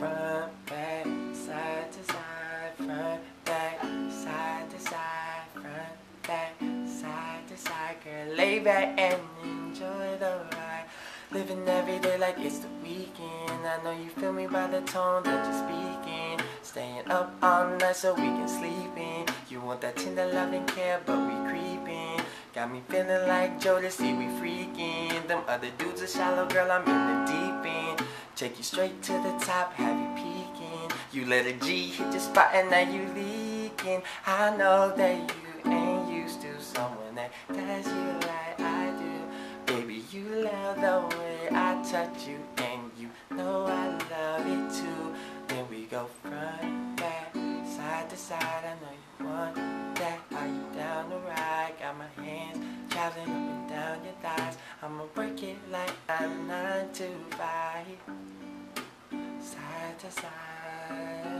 front, back, side to side, front, back, side to side, front, back, side to side. Girl, lay back and enjoy the ride. Living every day like it's the weekend. I know you feel me by the tone that you're speaking. Staying up all night so we can sleep in. You want that tender loving care, but we creeping. Got me feeling like Jodeci, we freaking. Them other dudes are shallow, girl, I'm in the deep end. Take you straight to the top, have you peeking. You let a G hit your spot and now you leaking. I know that you ain't used to someone that does you like I do. Baby, you love the way I touch you, and you know I love it too. Then we go front, back, side to side. I know you want that. Are you down the ride? Got my hands traveling I'ma work it like a nine to five, side to side, side to side.